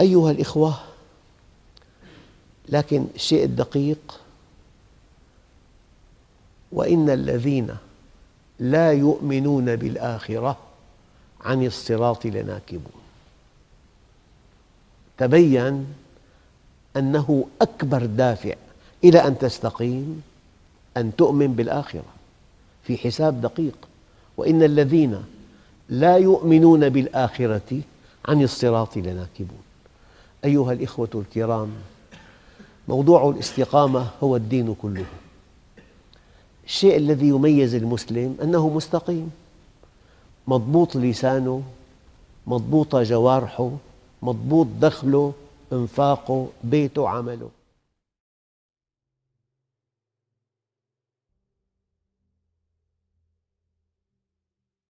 أيها الإخوة لكن الشيء الدقيق وإن الذين لا يؤمنون بالآخرة عن الصراط لناكبون. تبين أنه أكبر دافع إلى أن تستقيم أن تؤمن بالآخرة في حساب دقيق. وإن الذين لا يؤمنون بالآخرة عن الصراط لناكبون. أيها الإخوة الكرام موضوع الاستقامة هو الدين كله. الشيء الذي يميز المسلم أنه مستقيم مضبوط لسانه مضبوطة جوارحه مضبوط دخله إنفاقه بيته عمله.